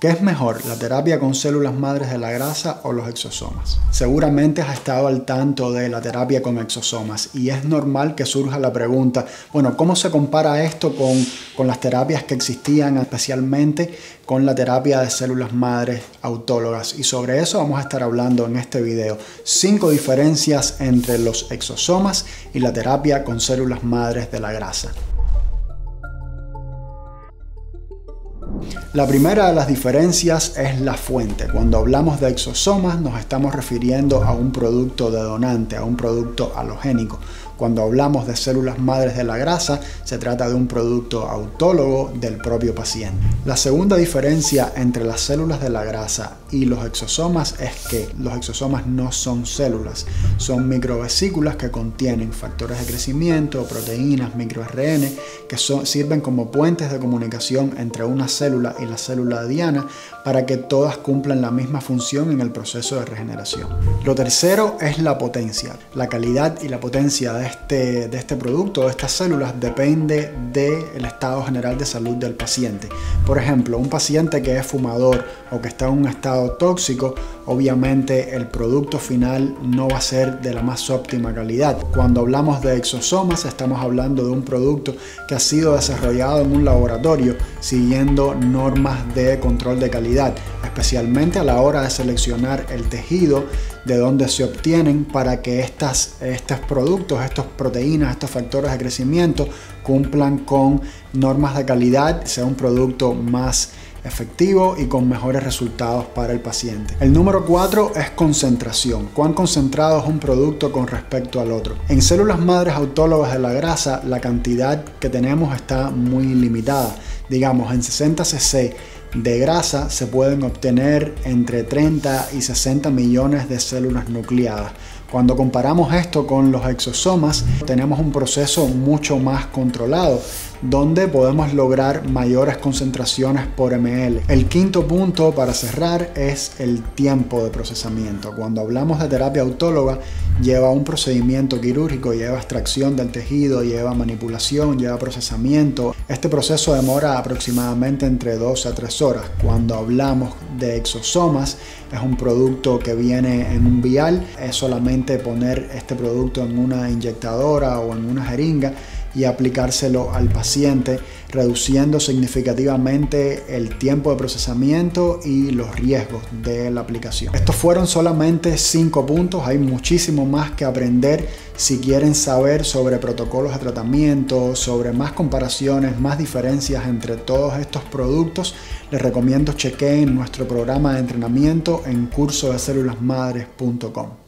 ¿Qué es mejor, la terapia con células madres de la grasa o los exosomas? Seguramente has estado al tanto de la terapia con exosomas y es normal que surja la pregunta, bueno, ¿cómo se compara esto con, con las terapias que existían, especialmente con la terapia de células madres autólogas? Y sobre eso vamos a estar hablando en este video. Cinco diferencias entre los exosomas y la terapia con células madres de la grasa. La primera de las diferencias es la fuente. Cuando hablamos de exosomas nos estamos refiriendo a un producto de donante, a un producto halogénico. Cuando hablamos de células madres de la grasa, se trata de un producto autólogo del propio paciente. La segunda diferencia entre las células de la grasa y los exosomas es que los exosomas no son células, son microvesículas que contienen factores de crecimiento, proteínas, microRN, que sirven como puentes de comunicación entre una célula y la célula diana para que todas cumplan la misma función en el proceso de regeneración. Lo tercero es la potencia. La calidad y la potencia de este, de este producto, de estas células, depende del estado general de salud del paciente. Por ejemplo, un paciente que es fumador o que está en un estado tóxico, obviamente el producto final no va a ser de la más óptima calidad. Cuando hablamos de exosomas, estamos hablando de un producto que ha sido desarrollado en un laboratorio siguiendo normas de control de calidad, especialmente a la hora de seleccionar el tejido de donde se obtienen para que estas, estos productos, estas proteínas, estos factores de crecimiento cumplan con normas de calidad, sea un producto más efectivo y con mejores resultados para el paciente. El número 4 es concentración. ¿Cuán concentrado es un producto con respecto al otro? En células madres autólogas de la grasa, la cantidad que tenemos está muy limitada. Digamos, en 60 cc de grasa se pueden obtener entre 30 y 60 millones de células nucleadas. Cuando comparamos esto con los exosomas, tenemos un proceso mucho más controlado donde podemos lograr mayores concentraciones por ml. El quinto punto para cerrar es el tiempo de procesamiento. Cuando hablamos de terapia autóloga, lleva un procedimiento quirúrgico, lleva extracción del tejido, lleva manipulación, lleva procesamiento. Este proceso demora aproximadamente entre 2 a 3 horas. Cuando hablamos de exosomas, es un producto que viene en un vial, es solamente poner este producto en una inyectadora o en una jeringa y aplicárselo al paciente, reduciendo significativamente el tiempo de procesamiento y los riesgos de la aplicación. Estos fueron solamente cinco puntos, hay muchísimo más que aprender si quieren saber sobre protocolos de tratamiento, sobre más comparaciones, más diferencias entre todos estos productos, les recomiendo chequeen nuestro programa de entrenamiento en curso de célulasmadres.com.